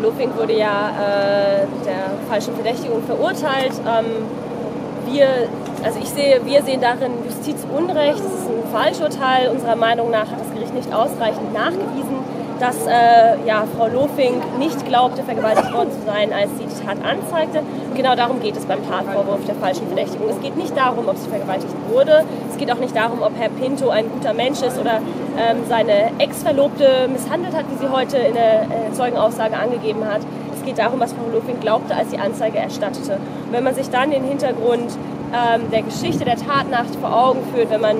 Lofink wurde ja äh, der falschen Verdächtigung verurteilt. Ähm, wir, also ich sehe, wir sehen darin Justizunrecht. Das ist ein Falschurteil. Unserer Meinung nach hat das Gericht nicht ausreichend nachgewiesen, dass äh, ja, Frau Lofink nicht glaubte, vergewaltigt worden zu sein, als sie die Tat anzeigte. Und genau darum geht es beim Tatvorwurf der falschen Verdächtigung. Es geht nicht darum, ob sie vergewaltigt wurde. Es geht auch nicht darum, ob Herr Pinto ein guter Mensch ist oder ähm, seine Ex-Verlobte misshandelt hat, wie sie heute in der äh, Zeugenaussage angegeben hat. Es geht darum, was Frau Lofink glaubte, als die Anzeige erstattete. Und wenn man sich dann den Hintergrund ähm, der Geschichte der Tatnacht vor Augen führt, wenn man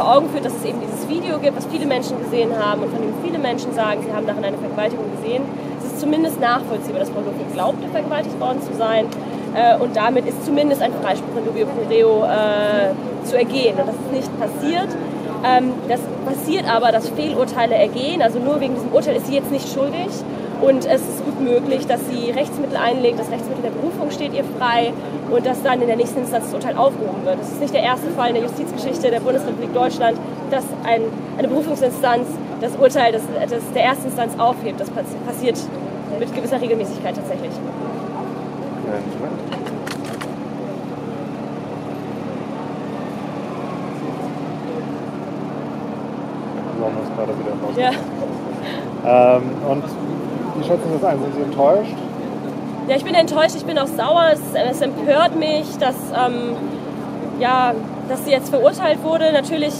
vor Augen führt, dass es eben dieses Video gibt, was viele Menschen gesehen haben und von dem viele Menschen sagen, sie haben darin eine Vergewaltigung gesehen, es ist zumindest nachvollziehbar, dass Frau Lofink glaubte, vergewaltigt worden zu sein. Äh, und damit ist zumindest ein Freispruch in dubio pro äh, zu ergehen. Und das ist nicht passiert. Ähm, das passiert aber, dass Fehlurteile ergehen. Also nur wegen diesem Urteil ist sie jetzt nicht schuldig. Und es ist gut möglich, dass sie Rechtsmittel einlegt, das Rechtsmittel der Berufung steht ihr frei und dass dann in der nächsten Instanz das Urteil aufgehoben wird. Es ist nicht der erste Fall in der Justizgeschichte der Bundesrepublik Deutschland, dass ein, eine Berufungsinstanz das Urteil des, des, der ersten Instanz aufhebt. Das passiert mit gewisser Regelmäßigkeit tatsächlich. Ja. Ähm, und wie schätzen Sie das ein? Sind Sie enttäuscht? Ja, ich bin enttäuscht, ich bin auch sauer. Es, es empört mich, dass, ähm, ja, dass sie jetzt verurteilt wurde. Natürlich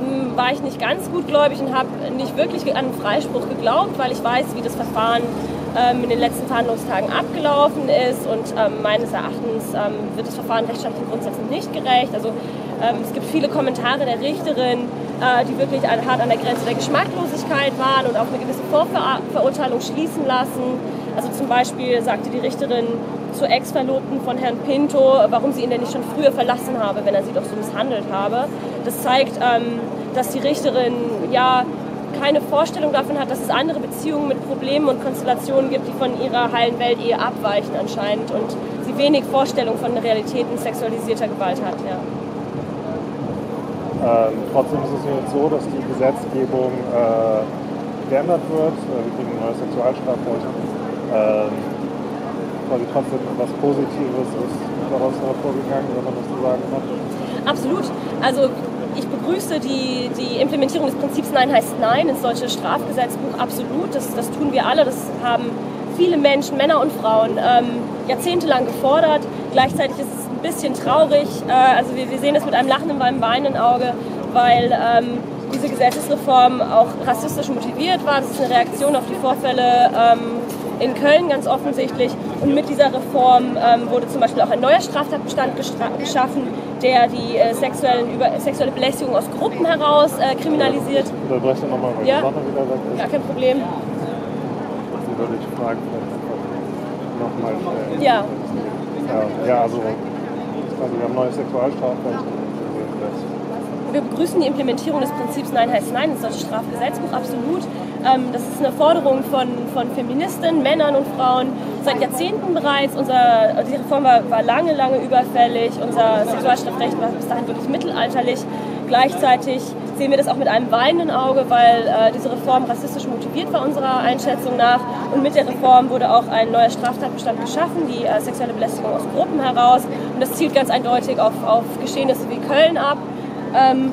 mh, hm, war ich nicht ganz gutgläubig und habe nicht wirklich an einen Freispruch geglaubt, weil ich weiß, wie das Verfahren ähm, in den letzten Verhandlungstagen abgelaufen ist. Und ähm, meines Erachtens ähm, wird das Verfahren rechtsstaatlichen Grundsätzen nicht gerecht. Also ähm, es gibt viele Kommentare der Richterin, die wirklich hart an der Grenze der Geschmacklosigkeit waren und auf eine gewisse Vorverurteilung schließen lassen. Also zum Beispiel sagte die Richterin zur Ex-Verlobten von Herrn Pinto, warum sie ihn denn nicht schon früher verlassen habe, wenn er sie doch so misshandelt habe. Das zeigt, ähm, dass die Richterin ja keine Vorstellung davon hat, dass es andere Beziehungen mit Problemen und Konstellationen gibt, die von ihrer heilen Welt eher abweichen anscheinend und sie wenig Vorstellung von Realitäten sexualisierter Gewalt hat. Ja. Ähm, trotzdem ist es jetzt so, dass die Gesetzgebung äh, geändert wird. Äh, wir kriegen ein neues Sexualstrafrecht. Ähm, trotzdem was Positives ist daraus hervorgegangen, wenn man das so sagen kann. Absolut. Also ich begrüße die, die Implementierung des Prinzips Nein heißt Nein ins deutsche Strafgesetzbuch absolut. Das, das tun wir alle. Das haben viele Menschen, Männer und Frauen, ähm, jahrzehntelang gefordert. Gleichzeitig ist es ein bisschen traurig. Äh, also wir, wir, sehen es mit einem Lachen in einem weinenden Auge, weil ähm, diese Gesetzesreform auch rassistisch motiviert war. Das ist eine Reaktion auf die Vorfälle ähm, in Köln ganz offensichtlich. Und mit dieser Reform ähm, wurde zum Beispiel auch ein neuer Straftatbestand geschaffen, der die äh, sexuellen über, sexuelle Belästigung aus Gruppen heraus äh, kriminalisiert. Du nochmal, weil ja. Gar kein Problem. Die würde ich fragen, nochmal stellen. Ja. ja. Ja, also, also wir haben neues Sexualstrafrecht wir begrüßen die Implementierung des Prinzips Nein heißt Nein ins deutsche Strafgesetzbuch absolut. Ähm, das ist eine Forderung von, von Feministen, Männern und Frauen seit Jahrzehnten bereits. Unser, die Reform war, war lange, lange überfällig. Unser Sexualstrafrecht war bis dahin wirklich mittelalterlich. Gleichzeitig sehen wir das auch mit einem weinenden Auge, weil äh, diese Reform rassistisch motiviert war unserer Einschätzung nach. Und mit der Reform wurde auch ein neuer Straftatbestand geschaffen, die äh, sexuelle Belästigung aus Gruppen heraus. Und das zielt ganz eindeutig auf, auf Geschehnisse wie Köln ab. Ähm,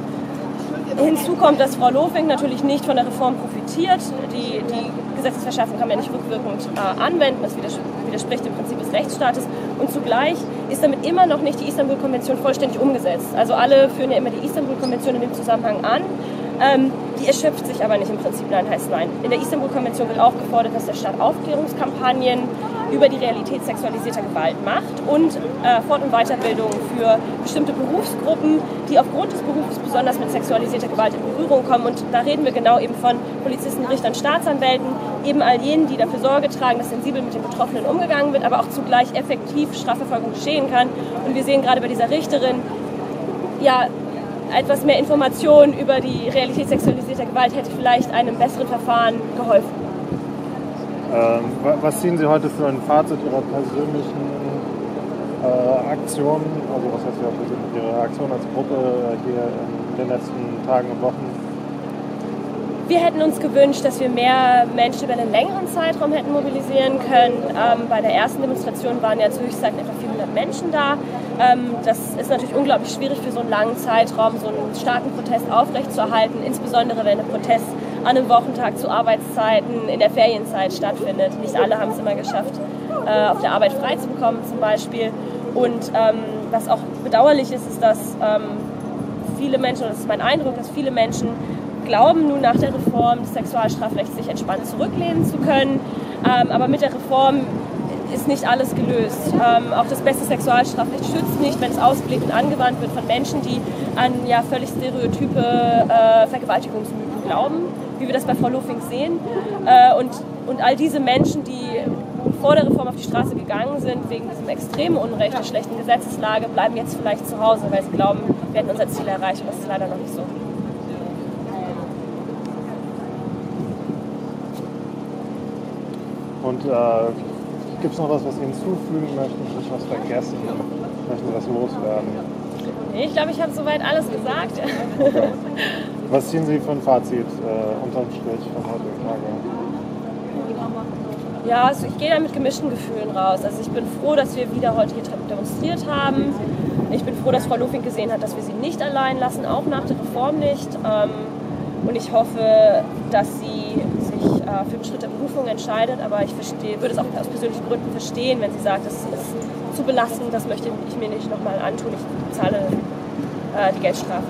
hinzu kommt, dass Frau Lofing natürlich nicht von der Reform profitiert. Die, die Gesetzesverschaffung kann man ja nicht rückwirkend äh, anwenden. Das widerspricht dem Prinzip des Rechtsstaates. Und zugleich ist damit immer noch nicht die Istanbul-Konvention vollständig umgesetzt. Also alle führen ja immer die Istanbul-Konvention in dem Zusammenhang an. Ähm, die erschöpft sich aber nicht im Prinzip Nein heißt Nein. In der Istanbul-Konvention wird auch gefordert, dass der Staat Aufklärungskampagnen über die Realität sexualisierter Gewalt macht und äh, Fort- und Weiterbildung für bestimmte Berufsgruppen, die aufgrund des Berufs besonders mit sexualisierter Gewalt in Berührung kommen. Und da reden wir genau eben von Polizisten, Richtern, Staatsanwälten, eben all jenen, die dafür Sorge tragen, dass sensibel mit den Betroffenen umgegangen wird, aber auch zugleich effektiv Strafverfolgung geschehen kann. Und wir sehen gerade bei dieser Richterin, ja, etwas mehr Informationen über die Realität sexualisierter Gewalt hätte vielleicht einem besseren Verfahren geholfen. Ähm, was ziehen Sie heute für ein Fazit Ihrer persönlichen äh, Aktion, also was heißt ja Ihre Aktion als Gruppe äh, hier in den letzten Tagen und Wochen? Wir hätten uns gewünscht, dass wir mehr Menschen über einen längeren Zeitraum hätten mobilisieren können. Ähm, bei der ersten Demonstration waren ja zu Höchstzeit etwa 400 Menschen da. Ähm, das ist natürlich unglaublich schwierig für so einen langen Zeitraum, so einen starken Protest aufrechtzuerhalten, insbesondere wenn der Protest an einem Wochentag zu Arbeitszeiten in der Ferienzeit stattfindet. Nicht alle haben es immer geschafft, äh, auf der Arbeit frei zu bekommen zum Beispiel. Und ähm, was auch bedauerlich ist, ist, dass ähm, viele Menschen, und das ist mein Eindruck, dass viele Menschen glauben nun nach der Reform des Sexualstrafrechts sich entspannt zurücklehnen zu können. Ähm, aber mit der Reform ist nicht alles gelöst. Ähm, auch das beste Sexualstrafrecht schützt nicht, wenn es ausblickend angewandt wird von Menschen, die an ja, völlig stereotype äh, Vergewaltigungsmythen glauben, wie wir das bei Frau Lofing sehen. Äh, und, und all diese Menschen, die vor der Reform auf die Straße gegangen sind, wegen diesem extremen Unrecht der schlechten Gesetzeslage, bleiben jetzt vielleicht zu Hause, weil sie glauben, wir hätten unser Ziel erreicht. Und das ist leider noch nicht so. Und äh, gibt es noch was, was Sie hinzufügen möchten, ich was vergessen, möchten Sie was loswerden? Nee, ich glaube, ich habe soweit alles gesagt. Okay. Was ziehen Sie für ein Fazit äh, unterm Strich von heutigen Tage? Ja, also ich gehe da mit gemischten Gefühlen raus. Also ich bin froh, dass wir wieder heute hier demonstriert haben. Ich bin froh, dass Frau Lufing gesehen hat, dass wir sie nicht allein lassen, auch nach der Reform nicht. Ähm, und ich hoffe, dass sie äh, für der Berufung entscheidet. Aber ich verstehe, würde es auch aus persönlichen Gründen verstehen, wenn sie sagt, das ist zu belastend, das möchte ich mir nicht nochmal antun. Ich zahle äh, die Geldstrafe.